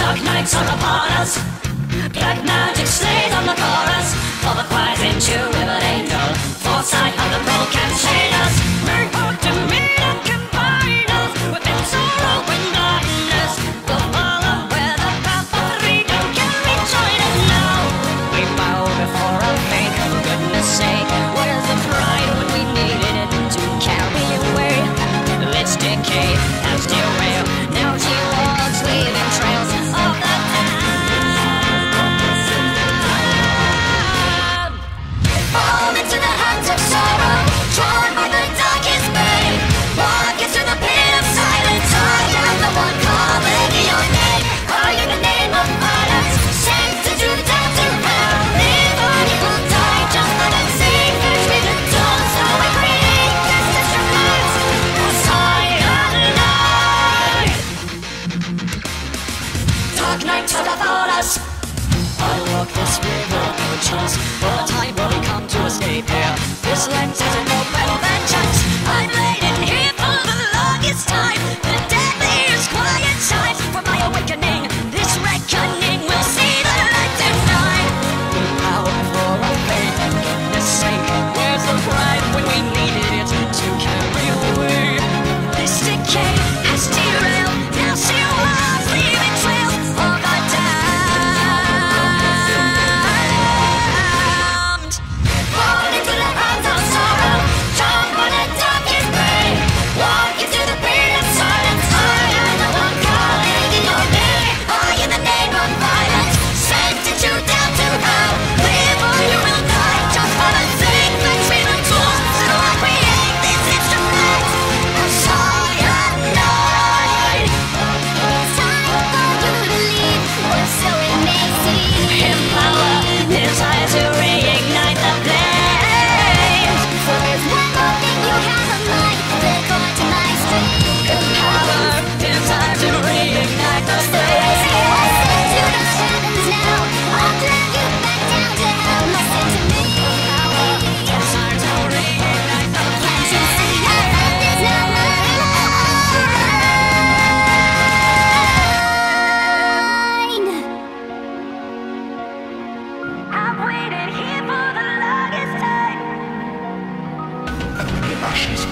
dark nights are upon us. Black magic slays on the chorus. Forward cries into river angel. Foresight of the broken shade us.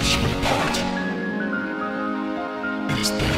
as we part. It is there.